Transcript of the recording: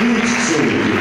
Isso.